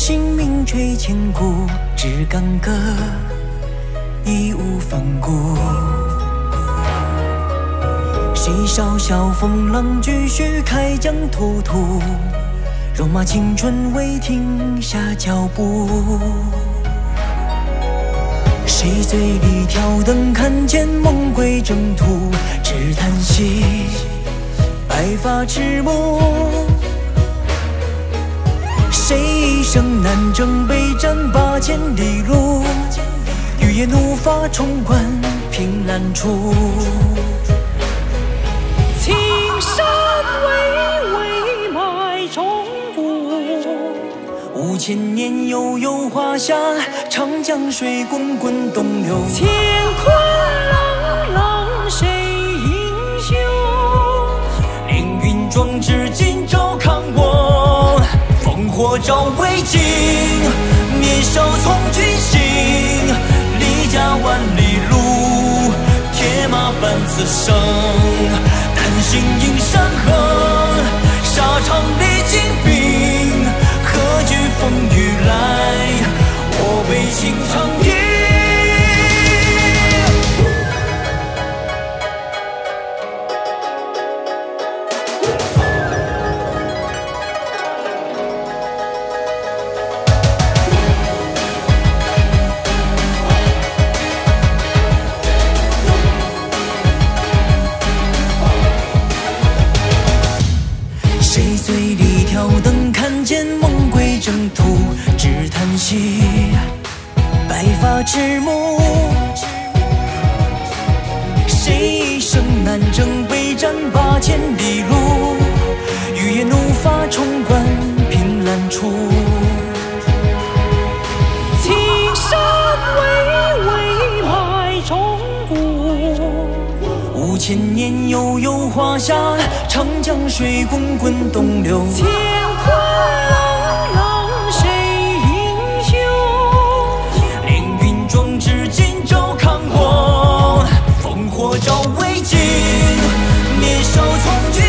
心名垂千古，只干戈，义无反顾。谁少笑风浪继续开疆拓土？戎马青春未停下脚步。谁醉里挑灯看见梦归征途？只叹息，白发迟暮。生南征北战八千里路？雨夜怒发冲冠凭栏处。青山巍巍埋忠骨，五千年悠悠华夏，长江水滚滚东流。乾坤照魏晋，年少从军行，离家万里路，铁马伴此生。但心映山河，沙场历尽兵，白发迟暮。谁一生南征北战八千里路？欲也怒发冲冠凭栏处。青山巍巍埋忠骨，五千年悠悠华夏，长江水滚滚东流。乾坤志今朝看我，烽火照未尽，年少从军，